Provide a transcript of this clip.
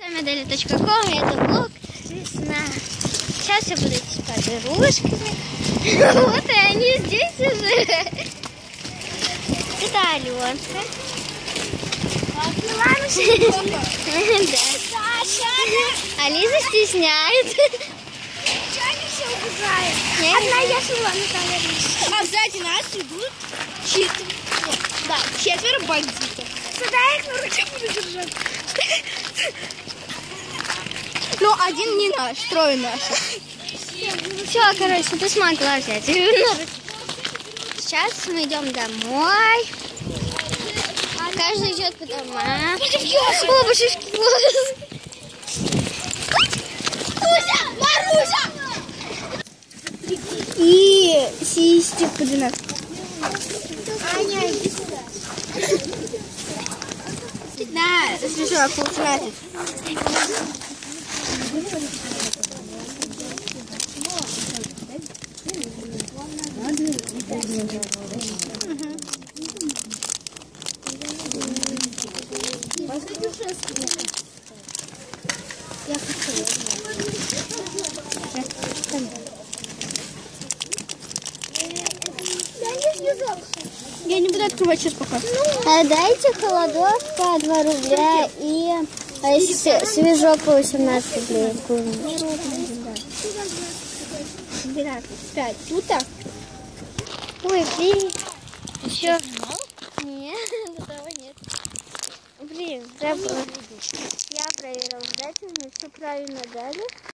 Медали.ком, это блог весна. Сейчас я буду идти с подружками. Вот и они здесь уже. Это Аленка. Да. А Лиза стесняется. Я Одна я шла, Наталья. А сзади нас идут четверо. Да, четверо бандитов. Сюда я их на руке буду держать. Ну, один не наш, трое наших. Все, короче, ты смогла взять. Сейчас мы идем домой. Каждый идет по домам. О, божечки, Маруся! И сиськи подина. Аня, иди сюда. Да, смешно, получается. Я не буду открывать сейчас пока. А дайте холодок по 2 рубля и а если свежо по 18 рублей. 12, 5. Тут. Ой, блин. Еще. Нет, того нет. Блин, забыла. Я проверила, дайте мне все правильно дали.